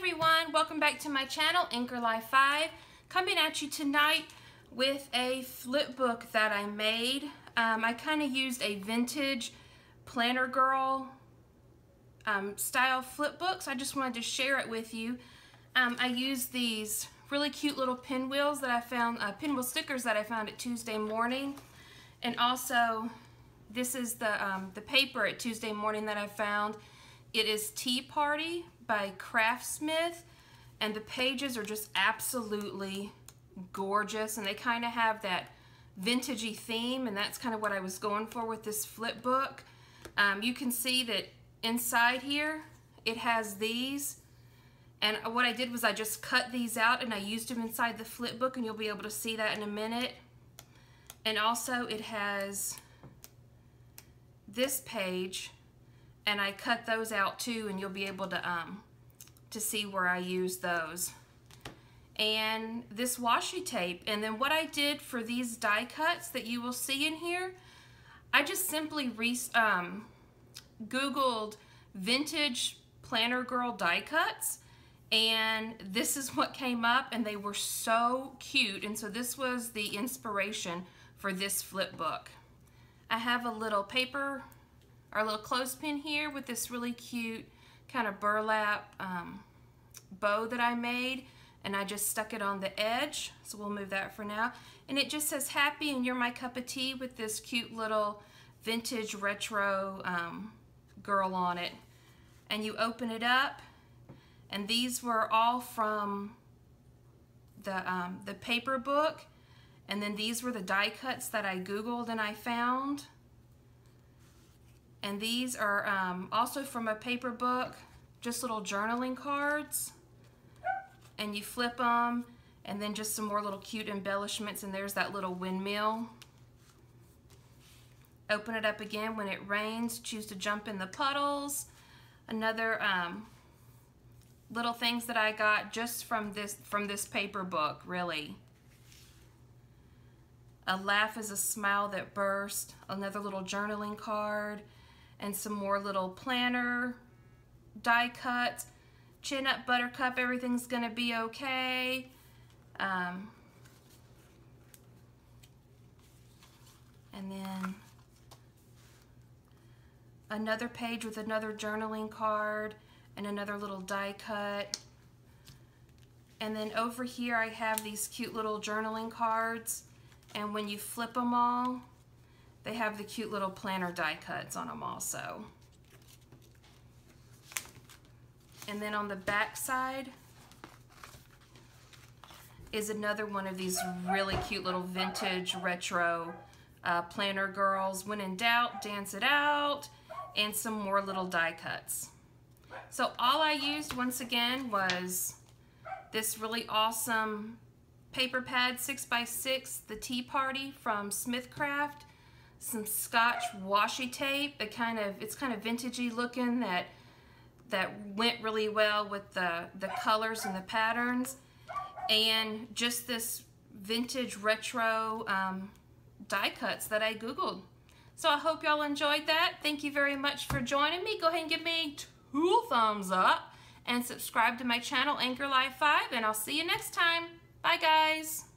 everyone, welcome back to my channel, Anchor Life 5. Coming at you tonight with a flip book that I made. Um, I kind of used a vintage Planner Girl um, style flip book, so I just wanted to share it with you. Um, I used these really cute little pinwheels that I found, uh, pinwheel stickers that I found at Tuesday morning. And also, this is the, um, the paper at Tuesday morning that I found. It is Tea Party by Craftsmith and the pages are just absolutely gorgeous and they kind of have that vintagey theme and that's kind of what I was going for with this flip book. Um, you can see that inside here it has these and what I did was I just cut these out and I used them inside the flip book and you'll be able to see that in a minute. And also it has this page and I cut those out too and you'll be able to um, to see where I use those. And this washi tape and then what I did for these die cuts that you will see in here I just simply re um, googled vintage planner girl die cuts and this is what came up and they were so cute and so this was the inspiration for this flip book. I have a little paper our little clothespin here with this really cute kind of burlap um, bow that I made and I just stuck it on the edge. So we'll move that for now. And it just says happy and you're my cup of tea with this cute little vintage retro um, girl on it. And you open it up and these were all from the, um, the paper book. And then these were the die cuts that I googled and I found and these are um, also from a paper book, just little journaling cards. And you flip them, and then just some more little cute embellishments, and there's that little windmill. Open it up again when it rains, choose to jump in the puddles. Another um, little things that I got just from this, from this paper book, really. A laugh is a smile that burst. Another little journaling card and some more little planner die cuts. Chin up buttercup, everything's gonna be okay. Um, and then another page with another journaling card and another little die cut. And then over here I have these cute little journaling cards and when you flip them all, they have the cute little planner die cuts on them also. And then on the back side is another one of these really cute little vintage retro uh, planner girls. When in doubt, dance it out, and some more little die cuts. So all I used once again was this really awesome paper pad 6x6, the Tea Party from Smithcraft some scotch washi tape that kind of it's kind of vintagey looking that that went really well with the the colors and the patterns. And just this vintage retro um, die cuts that I googled. So I hope y'all enjoyed that. Thank you very much for joining me. Go ahead and give me two thumbs up and subscribe to my channel Anchor Life 5 and I'll see you next time. Bye guys